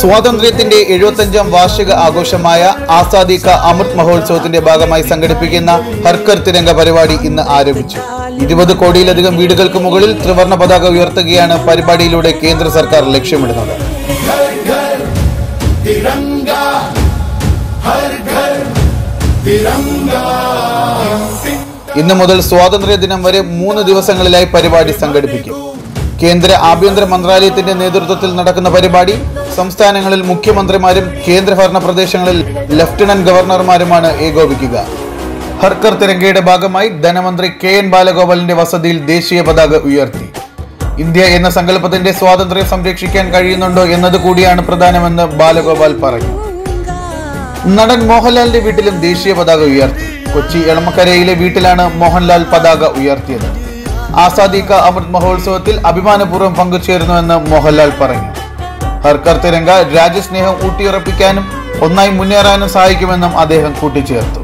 സ്വാതന്ത്ര്യത്തിന്റെ എഴുപത്തഞ്ചാം വാർഷിക ആഘോഷമായ ആസാദി ക അമൃത് മഹോത്സവത്തിന്റെ ഭാഗമായി സംഘടിപ്പിക്കുന്ന ഹർക്കർ തിരംഗ പരിപാടി ഇന്ന് ആരംഭിച്ചു. ഇരുപത് കോടിയിലധികം വീടുകൾക്ക് മുകളിൽ ത്രിവർണ പതാക ഉയർത്തുകയാണ് പരിപാടിയിലൂടെ കേന്ദ്ര സർക്കാർ ലക്ഷ്യമിടുന്നത്. ഇന്നു മുതൽ സ്വാതന്ത്ര്യ ദിനം വരെ മൂന്ന് ദിവസങ്ങളിലായി പരിപാടി സംഘടിപ്പിക്കും. കേന്ദ്ര ആഭ്യന്തര മന്ത്രാലയത്തിന്റെ നേതൃത്വത്തിൽ നടക്കുന്ന പരിപാടി സംസ്ഥാനങ്ങളിൽ മുഖ്യമന്ത്രിമാരും കേന്ദ്രഭരണ പ്രദേശങ്ങളിൽ ലഫ്റ്റനന്റ് ഗവർണർമാരുമാണ് ഏകോപിക്കുക. ഹർക്കർ തിരങ്കയുടെ ഭാഗമായി ധനമന്ത്രി കെ എൻ ബാലഗോപാലിന്റെ വസതിയിൽ ദേശീയ പതാക ഉയർത്തി. ഇന്ത്യ എന്ന സങ്കല്പത്തിന്റെ സ്വാതന്ത്ര്യം സംരക്ഷിക്കാൻ കഴിയുന്നുണ്ടോ എന്നത് കൂടിയാണ് പ്രധാനമെന്ന് ബാലഗോപാൽ പറഞ്ഞു. നടൻ മോഹൻലാലിന്റെ വീട്ടിലും ദേശീയ പതാക ഉയർത്തി. കൊച്ചി എളമക്കരയിലെ വീട്ടിലാണ് മോഹൻലാൽ പതാക ഉയർത്തിയത്. ആസാദി കാ അമൃത് മഹോത്സവത്തിൽ അഭിമാനപൂർവം പങ്കുചേരുന്നുവെന്ന് മോഹൻലാൽ പറഞ്ഞു. ഹർക്കർ തിരങ്ക രാജ്യസ്നേഹം ഊട്ടിയുറപ്പിക്കാനും ഒന്നായി മുന്നേറാനും സഹായിക്കുമെന്നും അദ്ദേഹം കൂട്ടിച്ചേർത്തു.